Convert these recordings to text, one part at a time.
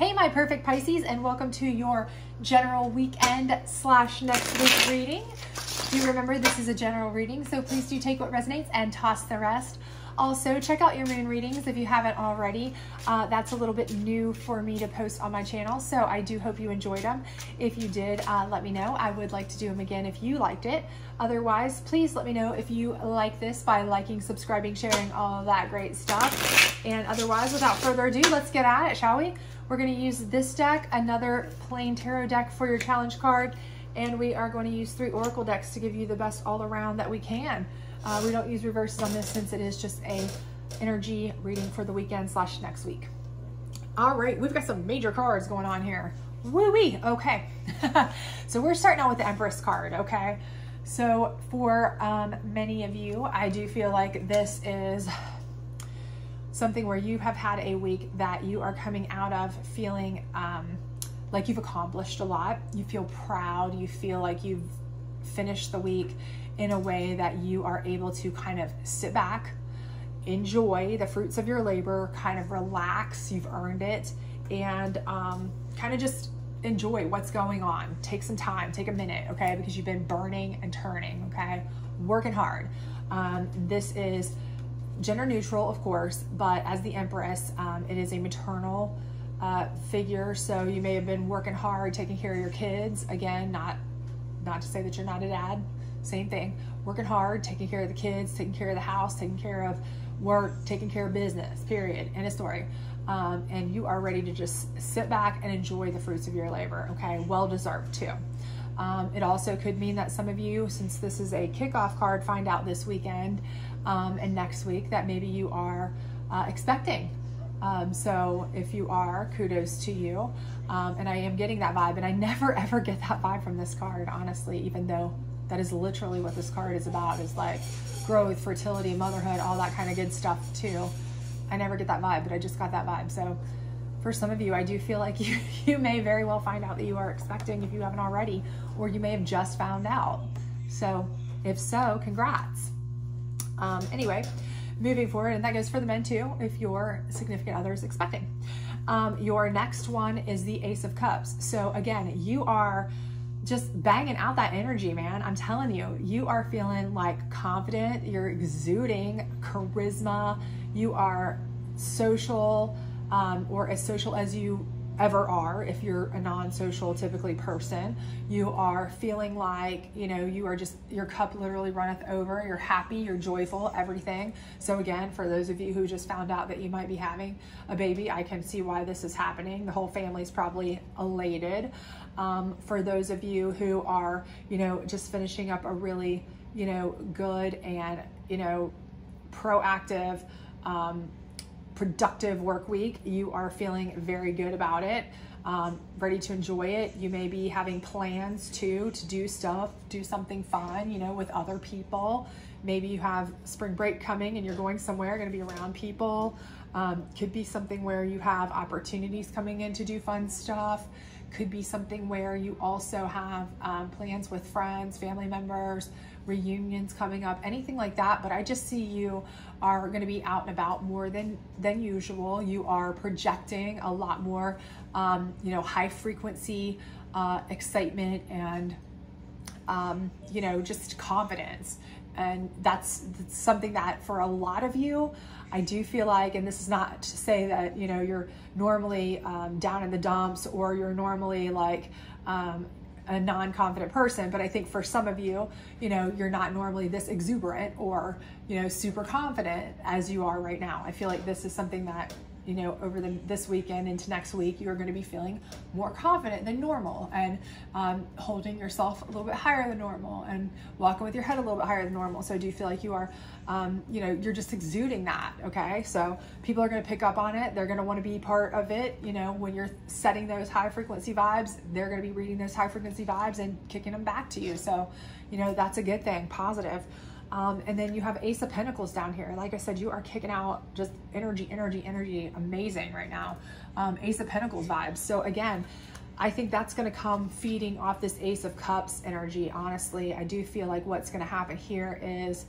Hey, my perfect Pisces, and welcome to your general weekend slash next week reading. Do you remember this is a general reading, so please do take what resonates and toss the rest. Also, check out your moon readings if you haven't already. Uh, that's a little bit new for me to post on my channel, so I do hope you enjoyed them. If you did, uh, let me know. I would like to do them again if you liked it. Otherwise, please let me know if you like this by liking, subscribing, sharing, all of that great stuff. And otherwise, without further ado, let's get at it, shall we? We're going to use this deck, another plain tarot deck for your challenge card, and we are going to use three oracle decks to give you the best all around that we can. Uh, we don't use reverses on this since it is just a energy reading for the weekend slash next week. All right, we've got some major cards going on here. Woo-wee, okay. so we're starting out with the Empress card, okay? So for um, many of you, I do feel like this is something where you have had a week that you are coming out of feeling um, like you've accomplished a lot. You feel proud. You feel like you've finished the week in a way that you are able to kind of sit back, enjoy the fruits of your labor, kind of relax. You've earned it, and um, kind of just enjoy what's going on. Take some time, take a minute, okay? Because you've been burning and turning, okay? Working hard. Um, this is gender neutral, of course, but as the Empress, um, it is a maternal uh, figure. So you may have been working hard, taking care of your kids. Again, not not to say that you're not a dad. Same thing. Working hard, taking care of the kids, taking care of the house, taking care of work, taking care of business. Period. End of story. Um, and you are ready to just sit back and enjoy the fruits of your labor. Okay, well deserved too. Um, it also could mean that some of you, since this is a kickoff card, find out this weekend um, and next week that maybe you are uh, expecting. Um, so if you are, kudos to you. Um, and I am getting that vibe, and I never ever get that vibe from this card, honestly, even though that is literally what this card is about is like growth, fertility, motherhood, all that kind of good stuff too. I never get that vibe, but I just got that vibe. So for some of you, I do feel like you, you may very well find out that you are expecting if you haven't already, or you may have just found out. So if so, congrats. Um, anyway, moving forward, and that goes for the men too, if your significant other is expecting. Um, your next one is the Ace of Cups. So again, you are just banging out that energy, man. I'm telling you, you are feeling like confident, you're exuding charisma, you are social um, or as social as you ever are if you're a non-social typically person you are feeling like you know you are just your cup literally runneth over you're happy you're joyful everything. So again for those of you who just found out that you might be having a baby i can see why this is happening. The whole family's probably elated. Um, for those of you who are you know just finishing up a really you know good and you know proactive um, productive work week. You are feeling very good about it, um, ready to enjoy it. You may be having plans too to do stuff, do something fun, you know, with other people. Maybe you have spring break coming and you're going somewhere, going to be around people. Um, could be something where you have opportunities coming in to do fun stuff. Could be something where you also have um, plans with friends, family members, reunions coming up, anything like that. But I just see you are going to be out and about more than than usual. You are projecting a lot more, um, you know, high frequency uh, excitement and um, you know just confidence. And that's, that's something that for a lot of you, I do feel like, and this is not to say that you know you're normally um, down in the dumps or you're normally like um, a non-confident person but i think for some of you you know you're not normally this exuberant or you know super confident as you are right now. I feel like this is something that you know, over the, this weekend into next week, you're going to be feeling more confident than normal and um, holding yourself a little bit higher than normal and walking with your head a little bit higher than normal. So do you feel like you are, um, you know, you're just exuding that. Okay. So people are going to pick up on it. They're going to want to be part of it. You know, when you're setting those high frequency vibes, they're going to be reading those high frequency vibes and kicking them back to you. So, you know, that's a good thing, positive. Um, and then you have Ace of Pentacles down here. Like I said, you are kicking out just energy, energy, energy. Amazing right now. Um, Ace of Pentacles vibes. So again, I think that's going to come feeding off this Ace of Cups energy. Honestly, I do feel like what's going to happen here is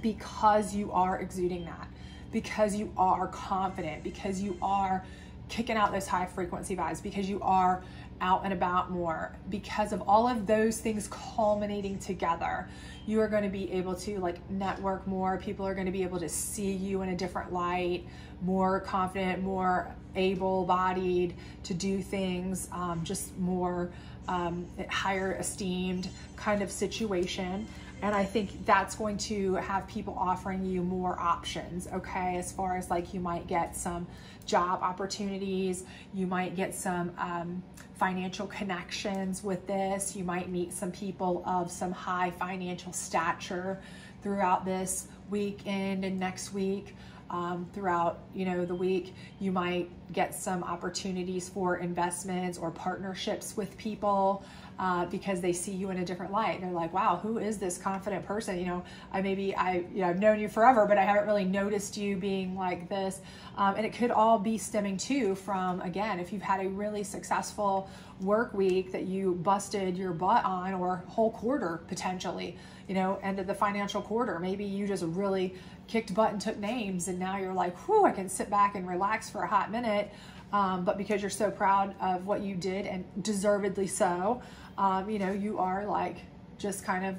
because you are exuding that, because you are confident, because you are kicking out those high frequency vibes because you are out and about more. Because of all of those things culminating together you are going to be able to like network more. People are going to be able to see you in a different light more confident more able-bodied to do things um, just more um, higher esteemed kind of situation and I think that's going to have people offering you more options, okay? As far as like you might get some job opportunities, you might get some um, financial connections with this, you might meet some people of some high financial stature throughout this weekend and next week um, throughout you know the week you might get some opportunities for investments or partnerships with people uh, because they see you in a different light. They're like wow who is this confident person? You know i maybe i you know i've known you forever but i haven't really noticed you being like this. Um, and it could all be stemming too from again if you've had a really successful work week that you busted your butt on or whole quarter potentially you know end of the financial quarter. Maybe you just really kicked butt and took names and now you're like whew i can sit back and relax for a hot minute. Um, but because you're so proud of what you did and deservedly so um, you know you are like just kind of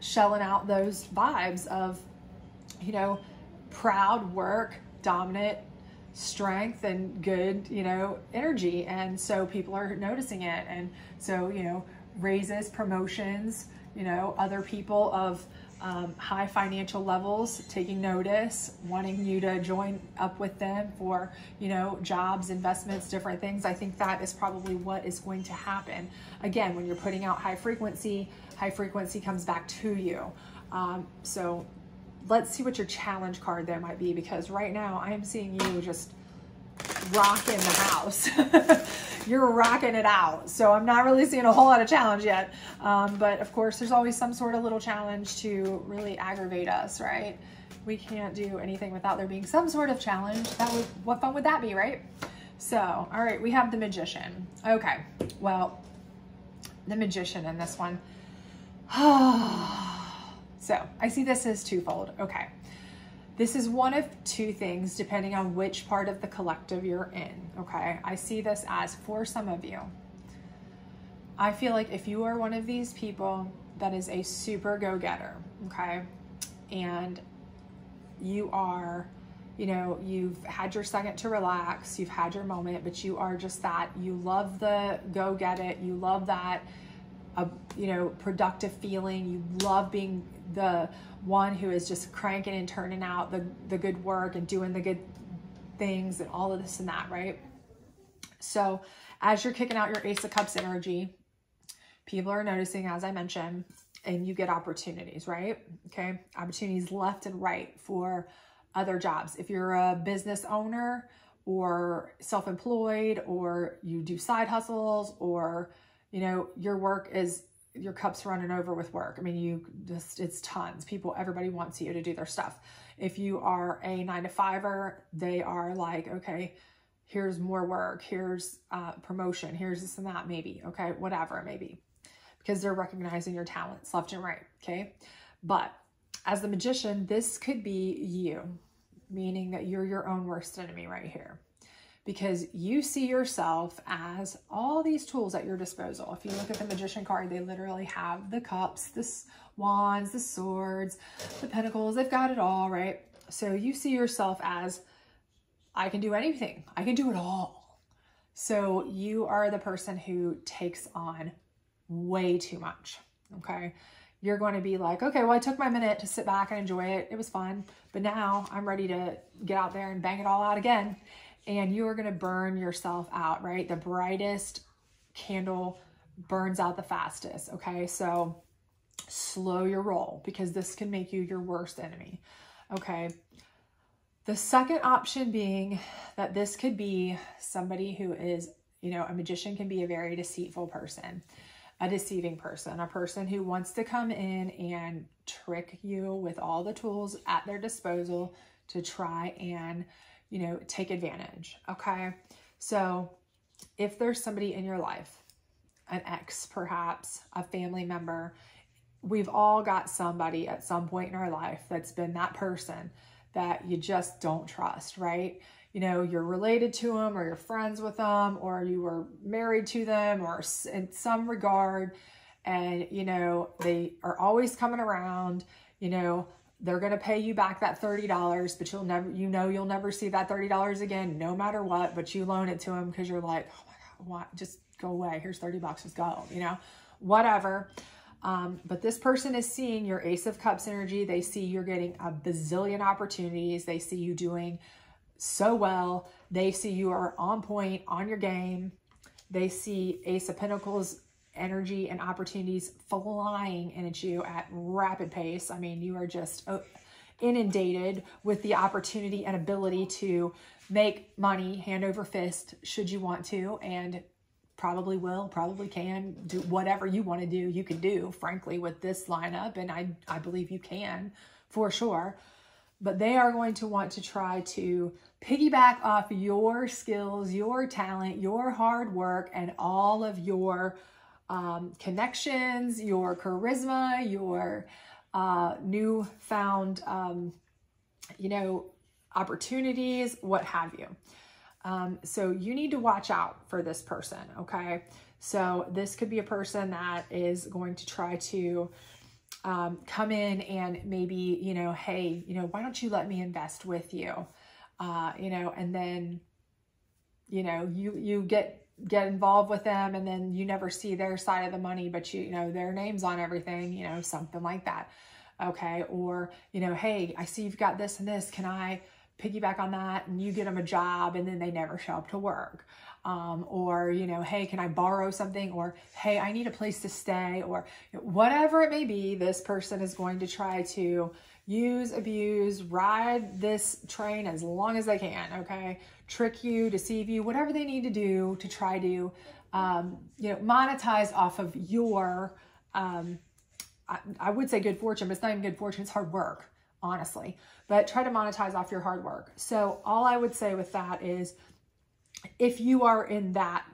shelling out those vibes of you know proud work dominant strength and good you know energy. And so people are noticing it. And so you know raises promotions you know other people of um, high financial levels taking notice, wanting you to join up with them for, you know, jobs, investments, different things. I think that is probably what is going to happen. Again, when you're putting out high frequency, high frequency comes back to you. Um, so let's see what your challenge card there might be because right now I am seeing you just rocking the house. You're rocking it out. So I'm not really seeing a whole lot of challenge yet. Um, but of course, there's always some sort of little challenge to really aggravate us, right? We can't do anything without there being some sort of challenge. That would, what fun would that be, right? So, all right, we have the magician. Okay, well, the magician in this one. so I see this as twofold. Okay. This is one of two things depending on which part of the collective you're in, okay? I see this as for some of you. I feel like if you are one of these people that is a super go-getter, okay? And you are, you know, you've had your second to relax, you've had your moment, but you are just that. You love the go get it. You love that, uh, you know, productive feeling. You love being the one who is just cranking and turning out the, the good work and doing the good things and all of this and that, right? So as you're kicking out your Ace of Cups energy, people are noticing, as I mentioned, and you get opportunities, right? Okay. Opportunities left and right for other jobs. If you're a business owner or self-employed or you do side hustles or, you know, your work is your cup's running over with work. I mean, you just, it's tons. People, everybody wants you to do their stuff. If you are a nine to fiver, they are like, okay, here's more work, here's uh, promotion, here's this and that, maybe, okay, whatever it may be, because they're recognizing your talents left and right, okay? But as the magician, this could be you, meaning that you're your own worst enemy right here because you see yourself as all these tools at your disposal. If you look at the magician card, they literally have the cups, the wands, the swords, the pentacles, they've got it all, right? So you see yourself as, I can do anything. I can do it all. So you are the person who takes on way too much, okay? You're going to be like, okay, well, I took my minute to sit back and enjoy it. It was fun. But now I'm ready to get out there and bang it all out again and you are going to burn yourself out, right? The brightest candle burns out the fastest, okay? So slow your roll because this can make you your worst enemy, okay? The second option being that this could be somebody who is, you know, a magician can be a very deceitful person, a deceiving person, a person who wants to come in and trick you with all the tools at their disposal to try and you know, take advantage. Okay. So if there's somebody in your life, an ex, perhaps a family member, we've all got somebody at some point in our life that's been that person that you just don't trust, right? you know, you're related to them or you're friends with them or you were married to them or in some regard and, you know, they are always coming around, you know, they're going to pay you back that $30, but you'll never, you know, you'll never see that $30 again, no matter what, but you loan it to them because you're like, oh my God, what? Just go away. Here's 30 bucks. Just go, you know, whatever. Um, but this person is seeing your Ace of Cups energy. They see you're getting a bazillion opportunities. They see you doing so well. They see you are on point, on your game. They see Ace of Pentacles energy and opportunities flying in at you at rapid pace. I mean, you are just uh, inundated with the opportunity and ability to make money hand over fist should you want to and probably will probably can do whatever you want to do you can do frankly with this lineup and i i believe you can for sure but they are going to want to try to piggyback off your skills, your talent, your hard work, and all of your um, connections, your charisma, your uh, newfound, um, you know, opportunities, what have you. Um, so you need to watch out for this person, okay? So this could be a person that is going to try to um, come in and maybe, you know, hey, you know, why don't you let me invest with you? Uh, you know, and then, you know, you, you get, get involved with them and then you never see their side of the money, but you, you know, their name's on everything, you know, something like that. Okay. Or, you know, hey, I see you've got this and this. Can I piggyback on that? And you get them a job and then they never show up to work um, or, you know, hey, can I borrow something? Or, hey, I need a place to stay, or whatever it may be, this person is going to try to use, abuse, ride this train as long as they can, okay? Trick you, deceive you, whatever they need to do to try to, um, you know, monetize off of your, um, I, I would say good fortune, but it's not even good fortune, it's hard work, honestly. But try to monetize off your hard work. So all I would say with that is, if you are in that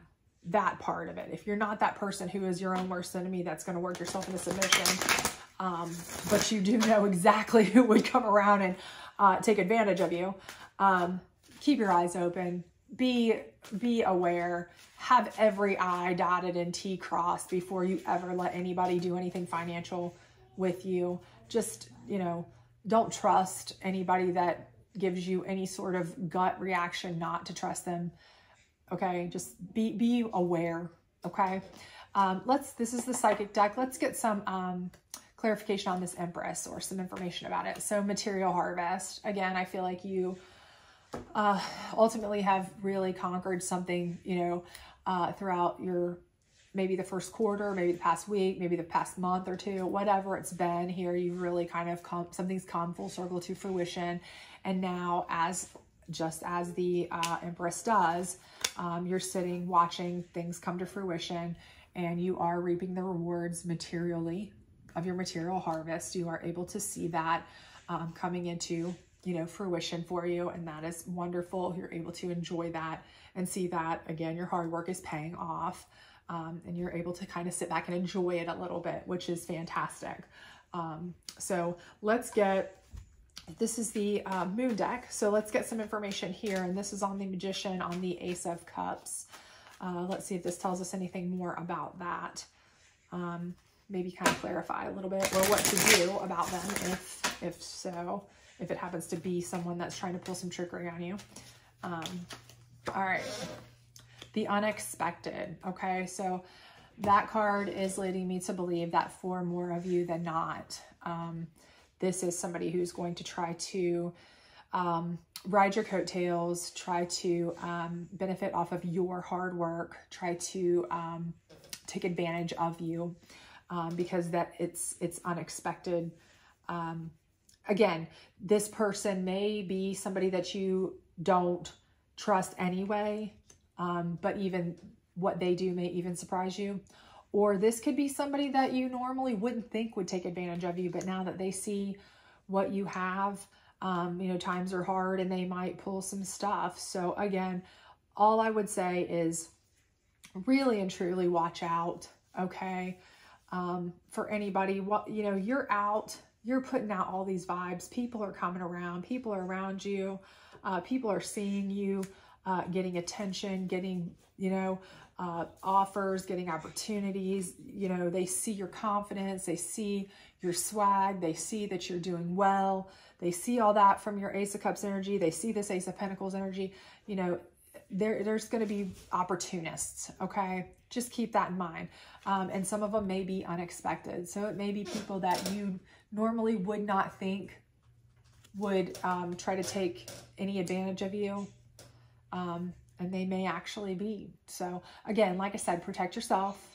that part of it, if you're not that person who is your own worst enemy that's going to work yourself into submission, um, but you do know exactly who would come around and uh, take advantage of you, um, keep your eyes open. Be be aware. Have every I dotted and T crossed before you ever let anybody do anything financial with you. Just you know, don't trust anybody that gives you any sort of gut reaction not to trust them okay? Just be, be aware, okay? Um, let's, this is the psychic deck. Let's get some um, clarification on this Empress or some information about it. So material harvest, again, I feel like you uh, ultimately have really conquered something, you know, uh, throughout your, maybe the first quarter, maybe the past week, maybe the past month or two, whatever it's been here, you've really kind of come, something's come full circle to fruition. And now as, just as the uh, Empress does, um, you're sitting watching things come to fruition and you are reaping the rewards materially of your material harvest. You are able to see that um, coming into you know fruition for you and that is wonderful you're able to enjoy that and see that again your hard work is paying off um, and you're able to kind of sit back and enjoy it a little bit which is fantastic um, so let's get this is the uh, moon deck. So let's get some information here. And this is on the magician on the ace of cups. Uh, let's see if this tells us anything more about that. Um, maybe kind of clarify a little bit or what to do about them if, if so, if it happens to be someone that's trying to pull some trickery on you. Um, all right. The unexpected. Okay. So that card is leading me to believe that for more of you than not, um, this is somebody who's going to try to um, ride your coattails, try to um, benefit off of your hard work, try to um, take advantage of you um, because that it's it's unexpected. Um, again, this person may be somebody that you don't trust anyway, um, but even what they do may even surprise you. Or this could be somebody that you normally wouldn't think would take advantage of you, but now that they see what you have, um, you know, times are hard and they might pull some stuff. So again, all I would say is really and truly watch out, okay? Um, for anybody, what you know, you're out, you're putting out all these vibes. People are coming around, people are around you. Uh, people are seeing you uh, getting attention, getting, you know, uh, offers, getting opportunities. You know, they see your confidence, they see your swag, they see that you're doing well. They see all that from your Ace of Cups energy. They see this Ace of Pentacles energy. You know, there, there's going to be opportunists, okay? Just keep that in mind. Um, and some of them may be unexpected. So it may be people that you normally would not think would um, try to take any advantage of you. Um, and they may actually be. So again, like I said, protect yourself.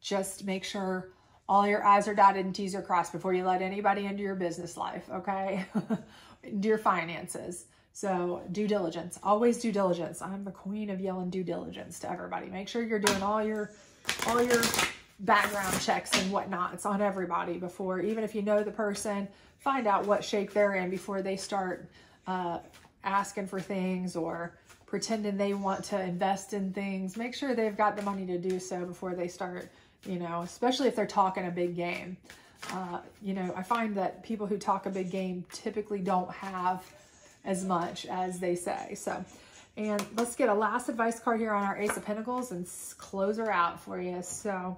Just make sure all your I's are dotted and T's are crossed before you let anybody into your business life, okay? into your finances. So due diligence, always due diligence. I'm the queen of yelling due diligence to everybody. Make sure you're doing all your, all your background checks and whatnot. It's on everybody before, even if you know the person, find out what shape they're in before they start uh, asking for things or pretending they want to invest in things. Make sure they've got the money to do so before they start, you know, especially if they're talking a big game. Uh, you know, I find that people who talk a big game typically don't have as much as they say. So, and let's get a last advice card here on our Ace of Pentacles and close her out for you. So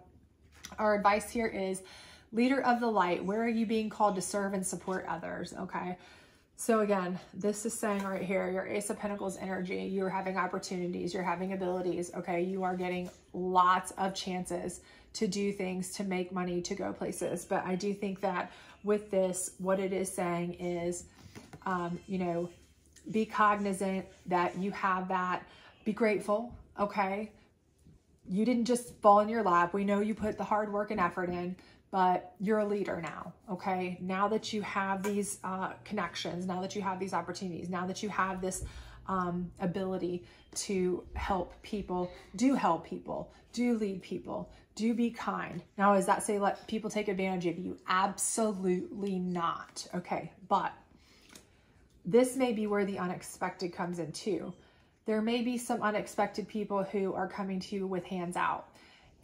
our advice here is leader of the light. Where are you being called to serve and support others? Okay. So again, this is saying right here, your Ace of Pentacles energy, you're having opportunities, you're having abilities, okay? You are getting lots of chances to do things, to make money, to go places. But I do think that with this, what it is saying is, um, you know, be cognizant that you have that. Be grateful, okay? You didn't just fall in your lap. We know you put the hard work and effort in, but you're a leader now, okay? Now that you have these uh, connections, now that you have these opportunities, now that you have this um, ability to help people, do help people, do lead people, do be kind. Now, does that say let people take advantage of you? Absolutely not, okay? But this may be where the unexpected comes in too. There may be some unexpected people who are coming to you with hands out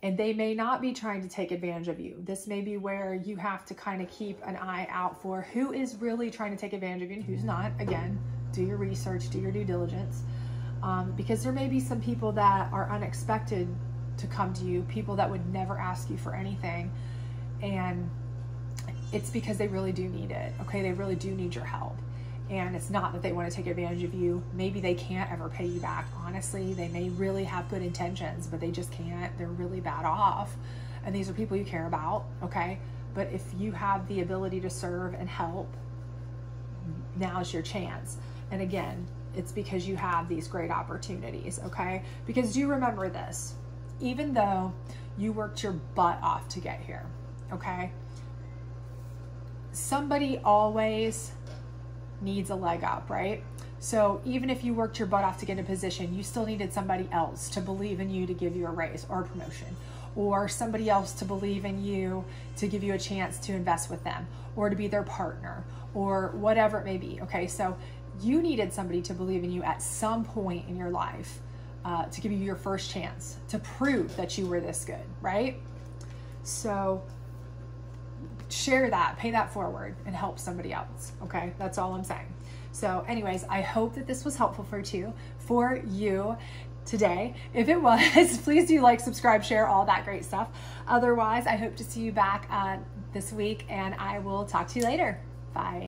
and they may not be trying to take advantage of you. This may be where you have to kind of keep an eye out for who is really trying to take advantage of you and who's not. Again, do your research, do your due diligence. Um, because there may be some people that are unexpected to come to you, people that would never ask you for anything. And it's because they really do need it. Okay, they really do need your help and it's not that they want to take advantage of you. Maybe they can't ever pay you back. Honestly, they may really have good intentions, but they just can't. They're really bad off. And these are people you care about, okay? But if you have the ability to serve and help, now's your chance. And again, it's because you have these great opportunities, okay? Because do remember this, even though you worked your butt off to get here, okay? Somebody always needs a leg up, right? So even if you worked your butt off to get a position, you still needed somebody else to believe in you to give you a raise or a promotion, or somebody else to believe in you to give you a chance to invest with them, or to be their partner, or whatever it may be. Okay, so you needed somebody to believe in you at some point in your life uh, to give you your first chance to prove that you were this good, right? So share that, pay that forward, and help somebody else. Okay, that's all I'm saying. So, anyways, I hope that this was helpful for you, for you today. If it was, please do like, subscribe, share, all that great stuff. Otherwise, I hope to see you back uh, this week, and I will talk to you later. Bye.